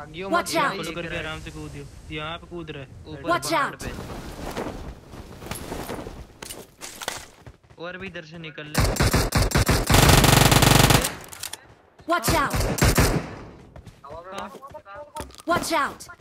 आगे मत out! Full करके आराम से कूदियो यहाँ पे कूद हाँ, रहा है। ऊपर पहाड़ पे। और भी इधर से निकल ले वॉच आउट वॉच आउट!